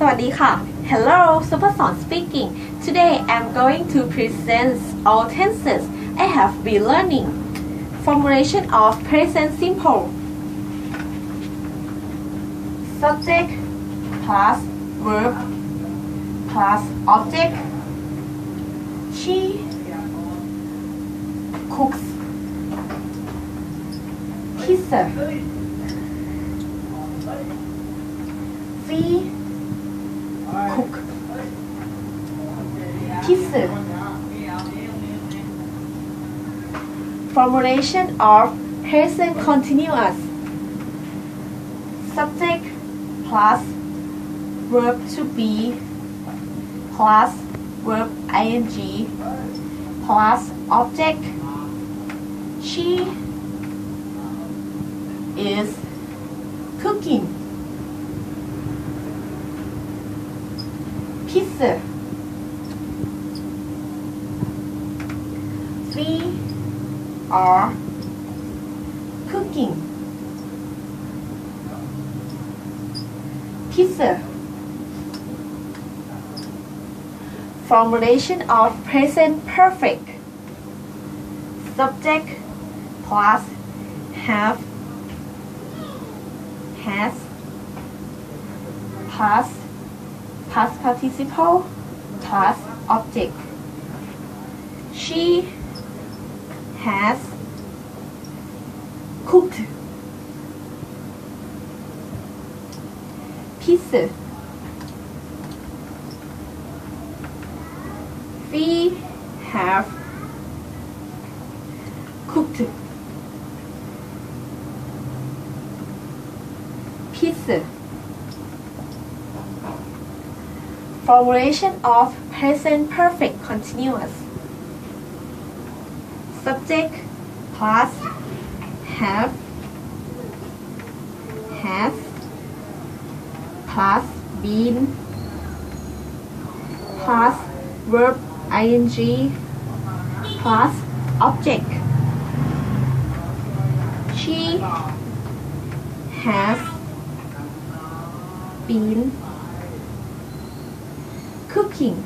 สวัสดีค่ะ Hello, Supatsorn speaking. Today I'm going to present all tenses I have been learning. Formulation of present simple. Subject plus verb plus object. She cooks. Kisses. Formulation of present continuous Subject plus verb to be plus verb ing plus object. She is cooking. Pizza we are cooking. Pizza. Formulation of present perfect. Subject plus have has plus past participle plus object. She has cooked pizza. We have cooked pizza. Formulation of present perfect continuous subject plus have has plus been plus verb ing plus object. She has been cooking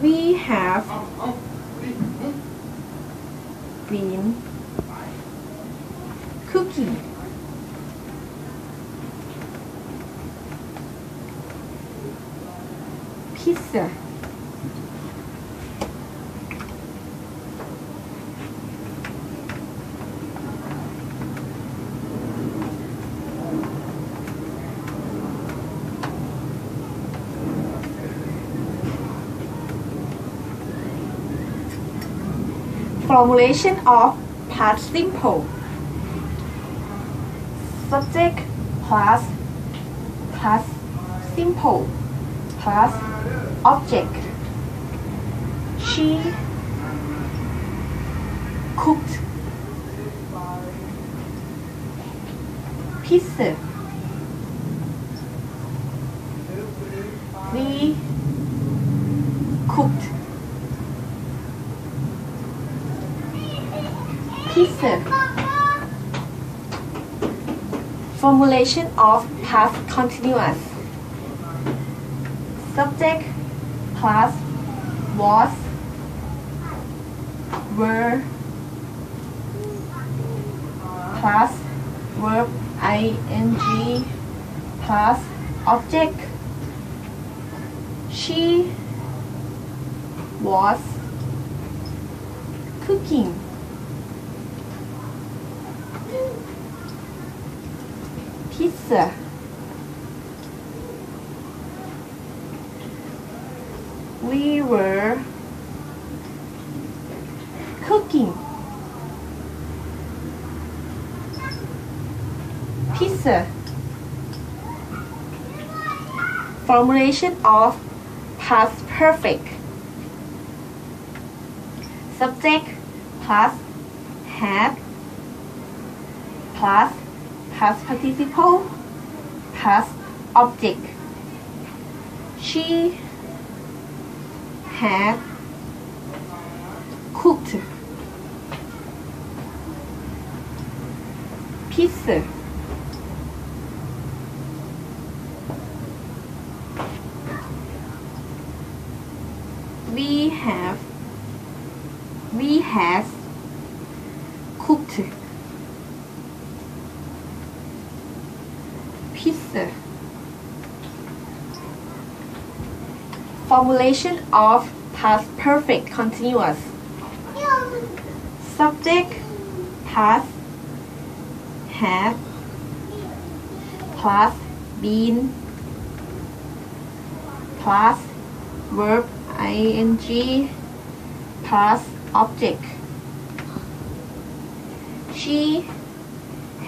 we have been cooking pizza formulation of past simple subject plus simple plus object. She cooked pizza we cooked pizza formulation of past continuous. Subject plus was were plus verb ing plus object. She was cooking pizza. We were cooking. Pizza. Formulation of past perfect. Subject plus had plus past participle, past object. She had cooked pizza. We have, we have formulation of past perfect continuous. Subject past have plus been plus verb ing plus object. She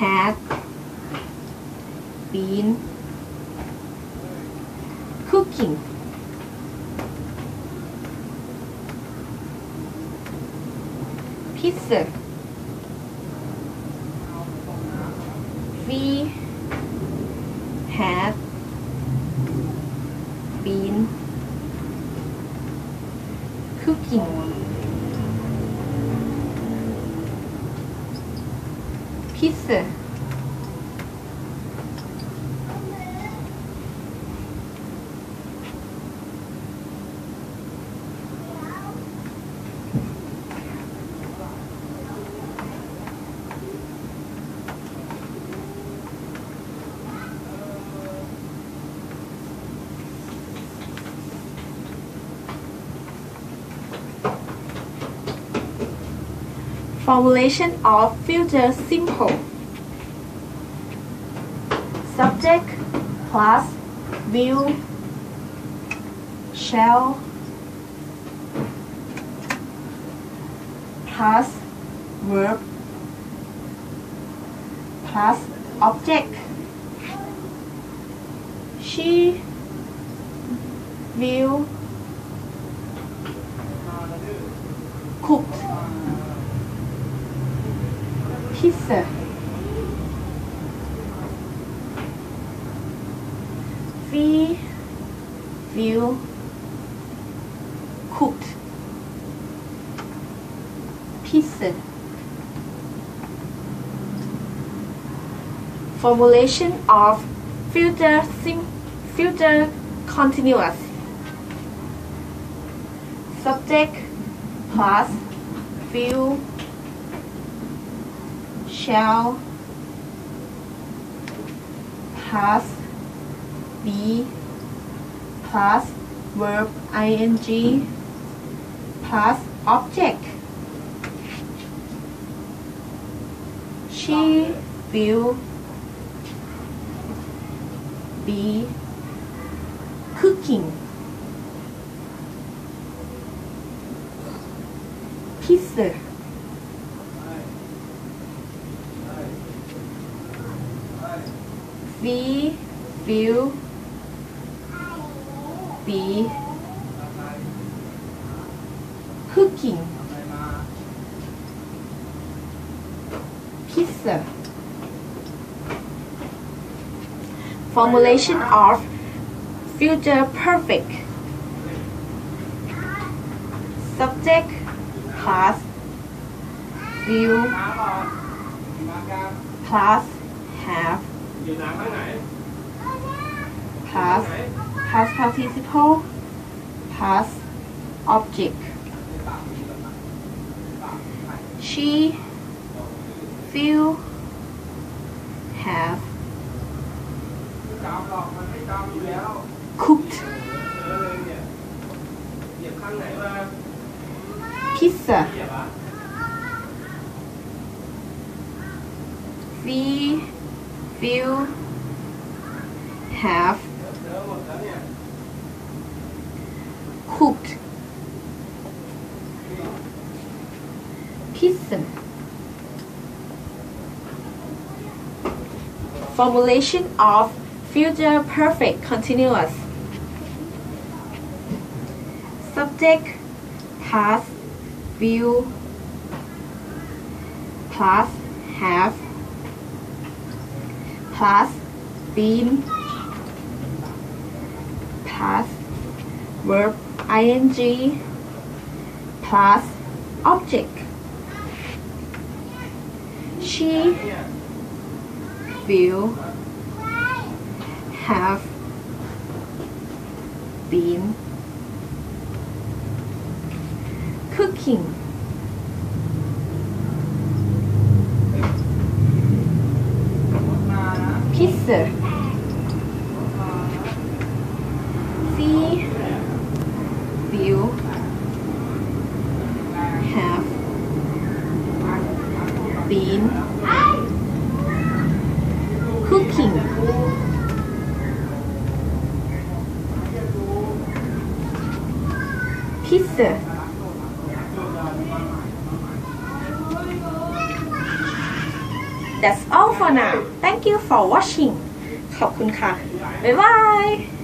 had been cooking we have been cooking pizza Formulation of future simple. Subject plus will shall plus verb plus object. She will cooked pizza we will cooked pizza formulation of future sim future continuous. Subject plus will shall plus be plus verb ing plus object. She will be cooking. Pizza we will be cooking pizza formulation of future perfect. Subject plus will plus have อยู่น้ำข้างไหน past past participle past object she will have จำหรอกมันไม่จำอยู่แล้ว cooked เออเลยเนี่ยเหยียบข้างไหนมา pizza เหยียบอ่ะ we few have cooked pizza. Formulation of future perfect continuous. Subject, has view, plus, have, past been past verb ing plus object. She will have been cooking. C few have been cooking pizza That's all for now. Thank you for watching. ขอบคุณค่ะ บ๊ายบาย